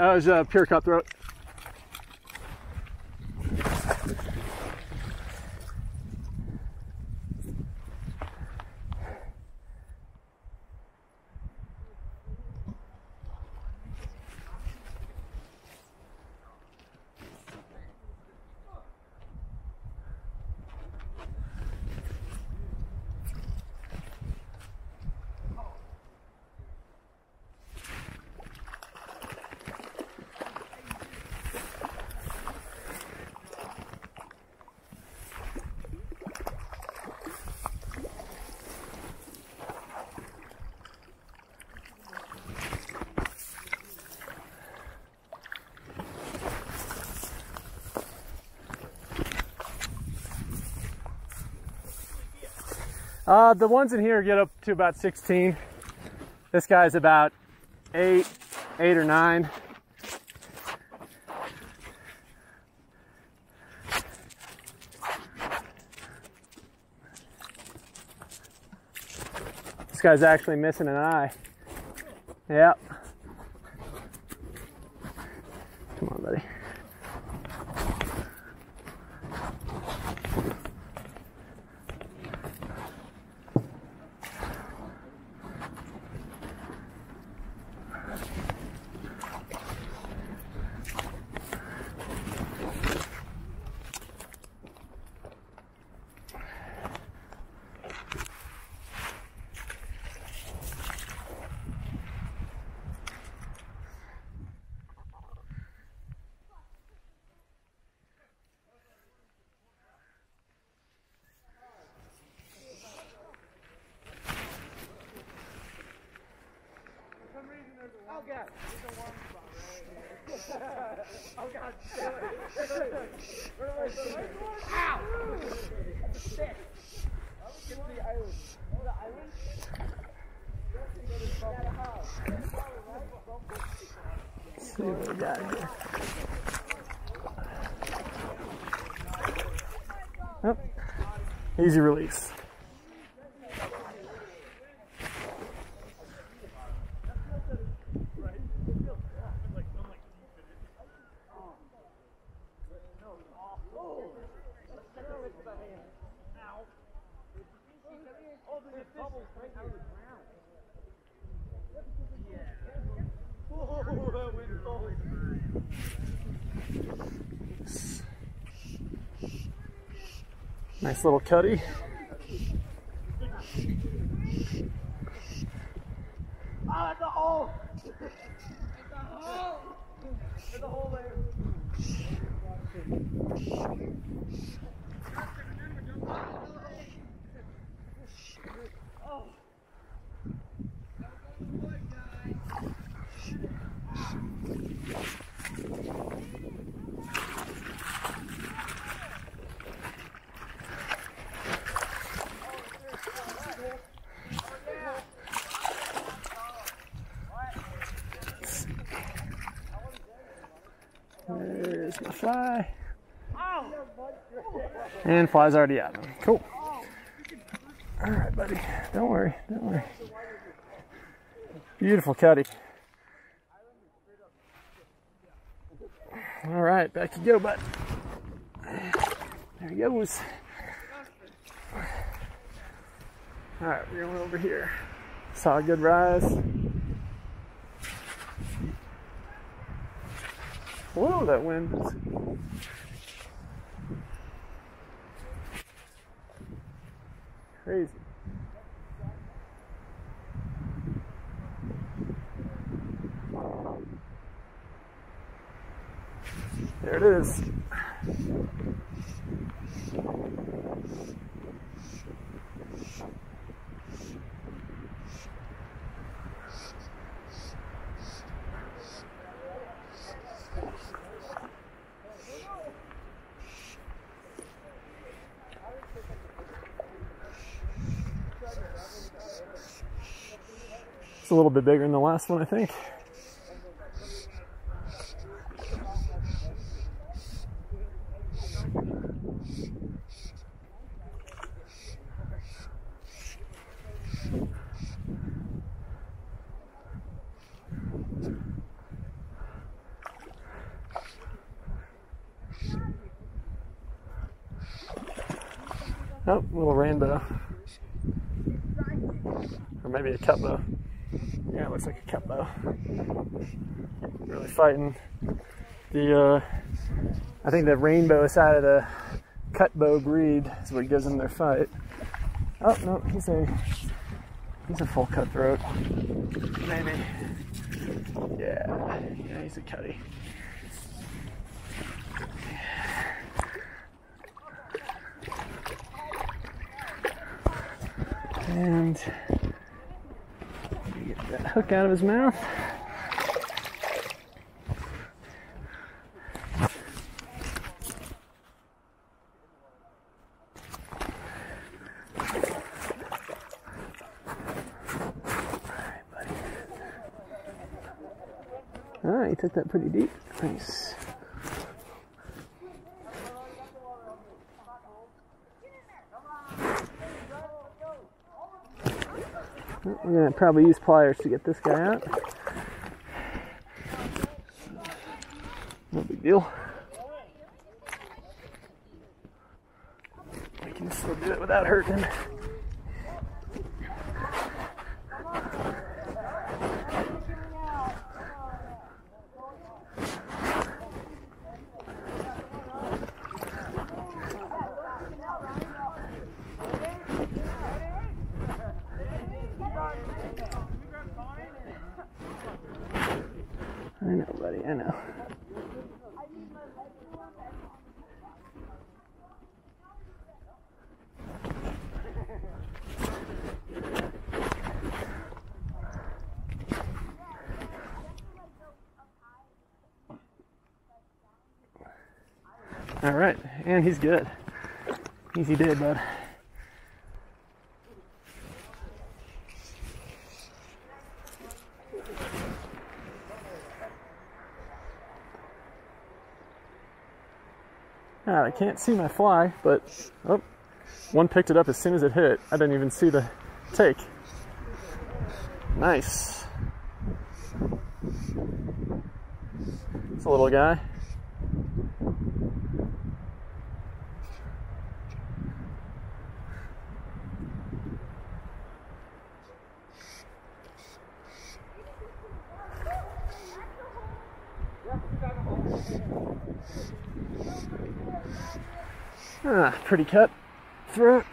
That was uh, pure cutthroat. Uh, the ones in here get up to about 16. This guy's about eight, eight or nine. This guy's actually missing an eye. Yep. Come on, buddy. Oh god, there's a warm spot right Oh god, Where do I go? Ow! That's a stick. Get to the island. Oh, the island? see what we got here. Yep. Easy release. Nice little cutty. Ah, that's a hole! It's a hole! There's a hole there. There's my fly. Oh. And fly's already out. Cool. Oh. All right, buddy. Don't worry. Don't worry. Beautiful cutty. All right, back you go, bud. There he goes. All right, we're going over here. Saw a good rise. Whoa, that wind crazy. There it is. A little bit bigger than the last one, I think. Oh, little rainbow. Or maybe a cutbow. Yeah, it looks like a cutbow. Really fighting. The, uh, I think the rainbow side of the cutbow breed is what gives them their fight. Oh, no, he's a, he's a full cutthroat. Maybe. Yeah, yeah, he's a cutty. And hook out of his mouth. All right, he took that pretty deep. Nice. We're gonna probably use pliers to get this guy out. No big deal. We can still do it without hurting him. I know, buddy, I know. All right, and he's good. Easy day, bud. Ah, I can't see my fly, but oh, one picked it up as soon as it hit. I didn't even see the take. Nice. It's a little guy. Ah, pretty cut throat.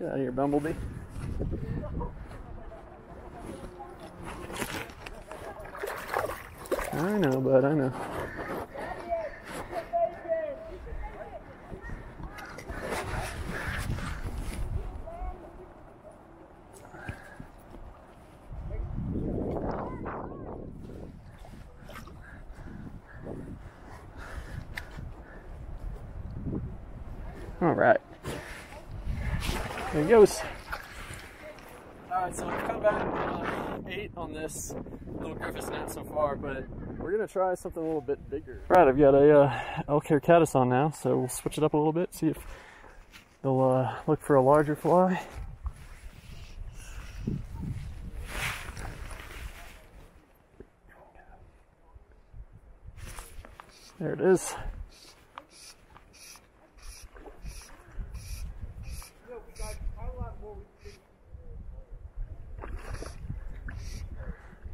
Get out of here, Bumblebee. I know, bud, I know. All right. There he goes. All right, so we've come back uh, eight on this little Griffith's Gnat so far, but we're gonna try something a little bit bigger. Right, I've got a uh, elk hair caddis on now, so we'll switch it up a little bit, see if they'll uh, look for a larger fly. There it is.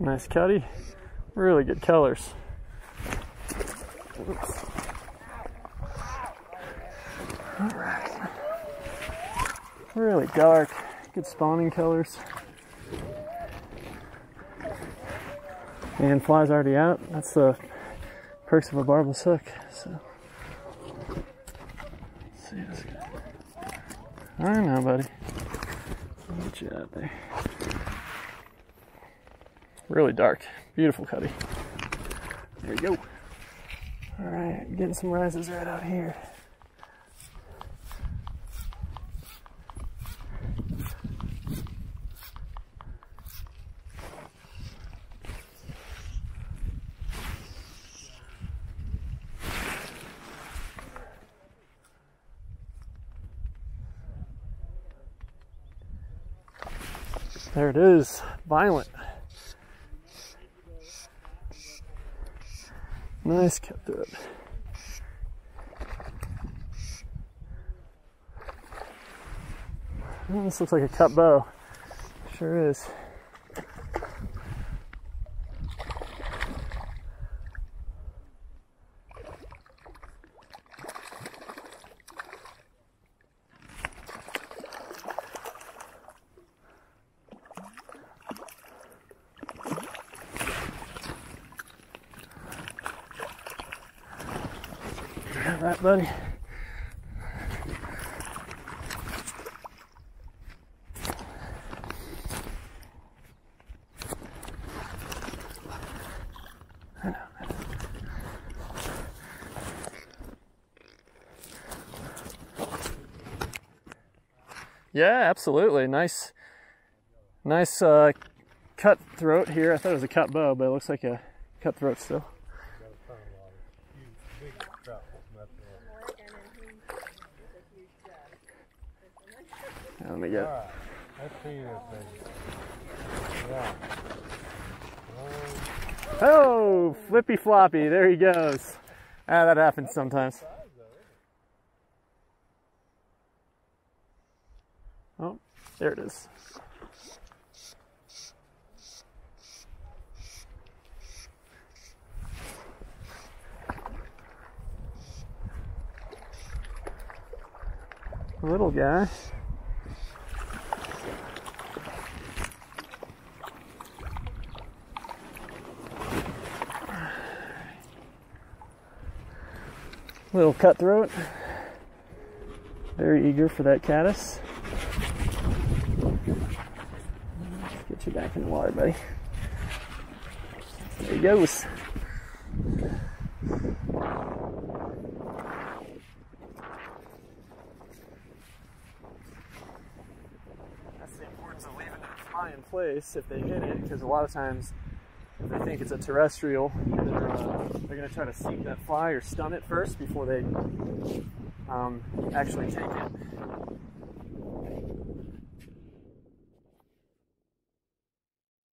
Nice cutty. Really good colors. All right. Really dark. Good spawning colors. And fly's already out. That's the perks of a barbless hook. So, let's see this guy. I know, buddy. Get you out there really dark. Beautiful cutty. There we go. All right, getting some rises right out here. There it is, violent. Nice cut it. This looks like a cut bow. Sure is. Right, buddy. Yeah, absolutely. Nice, nice uh, cut throat here. I thought it was a cut bow, but it looks like a cut throat still. Yeah, Let me get. Alright, let's see this thing. Yeah. Oh, flippy floppy. There he goes. Ah, that happens sometimes. Oh, there it is. Little guy. Little cutthroat. Very eager for that caddis. Let's get you back in the water, buddy. There he goes. That's the importance of leaving it fly in place if they hit it, because a lot of times they think it's a terrestrial, they're, uh, they're going to try to seek that fly or stun it first before they um, actually take it.